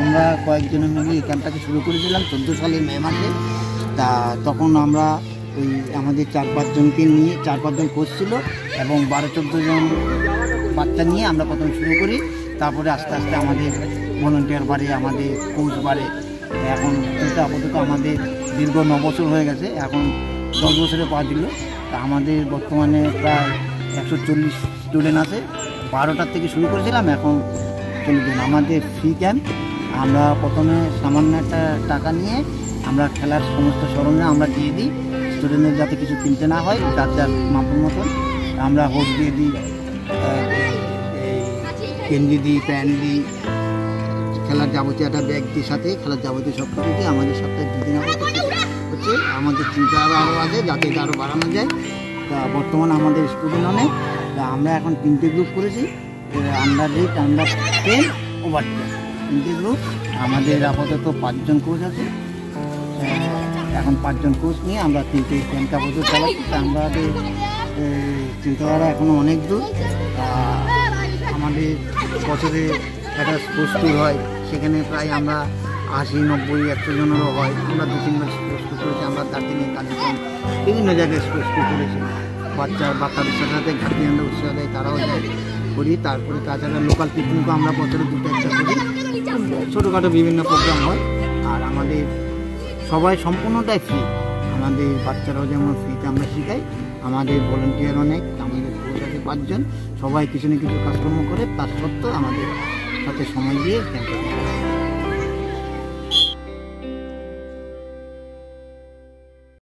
আমরা কয়েকজনে মিলে ক্যাম্পটাকে শুরু করেছিলাম, চোদ্দ সালে মে মাসে। তা তখন আমরা ওই আমাদের চার পাঁচজনকে নিয়ে, চার পাঁচজন কোচ ছিল এবং বারো চোদ্দ জন বাচ্চা নিয়ে আমরা প্রথম শুরু করি। তারপরে আস্তে আস্তে আমাদের ভলেন্টিয়ার বাড়ে, আমাদের কোচ বাড়ে। এখন কিন্তু আপাতত আমাদের দীর্ঘ ন বছর হয়ে গেছে, এখন দশ বছরে পা দিল। তা আমাদের বর্তমানে প্রায় একশো চল্লিশ স্টুডেন্ট আছে। বারোটার থেকে শুরু করেছিলাম, এখন চল্লিশ জন। আমাদের ফ্রি ক্যাম্প আমরা প্রথমে সামান্য একটা টাকা নিয়ে আমরা খেলার সমস্ত সরঞ্জাম আমরা দিয়ে দিই। স্টুডেন্টদের যাতে কিছু কিনতে না হয় যার যার মাপের মতন। আমরা হোস দিয়ে দিই কেন্দ্রি দিই প্যান্ট দিই। খেলার যাবতীয় একটা ব্যাগ দিয়ে সাথে খেলার যাবতীয় সব কিছু দিয়ে আমাদের সপ্তাহে দুদিন হচ্ছে আমাদের চিন্তাধারা আরও আছে যাতে এটা আরও বাড়ানো যায়। তা বর্তমানে আমাদের স্টুডেন্ট অনেক তা আমরা এখন তিনটে গ্রুপ করেছি। Under eight under ten over ten তিনটে গ্রুপ আমাদের আপাতত পাঁচজন কোচ আছে। এখন পাঁচজন কোচ নিয়ে আমরা তিনটে ক্যাম্পটা আপাতত চালাচ্ছি আমাদের চিন্তাধারা এখনও অনেক দূর। আমাদের বছরে একটা স্পোর্টস ট্যুর হয়। সেখানে প্রায় আমরা আশি, নব্বই, একশো জনেরও হয়। আমরা দু তিনবার স্পোর্টস ট্যুর করেছি। আমরা দার্জিলিং কালিম্পং বিভিন্ন জায়গায় স্পোর্টস ট্যুর করেছি। বাচ্চা, বাচ্চাদের সাথে সাথে গার্জিয়ানরা উৎসাহ দেয় তারাও যায়। করি। তারপরে তাছাড়া লোকাল পিকনিকও আমরা বছরে দুটো ছোটোখাটো বিভিন্ন প্রোগ্রাম হয়, আর আমাদের সবাই সম্পূর্ণটাই ফ্রি আমাদের বাচ্চারাও যেমন ফ্রিতে আমরা শেখাই। আমাদের ভলেন্টিয়ার অনেক, আমাদের কোচ আছে পাঁচজন। সবাই কিছু না কিছু কাজকর্ম করে, তার সত্ত্বেও আমাদের সাথে সময় দিয়ে ক্যাম্পে